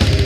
you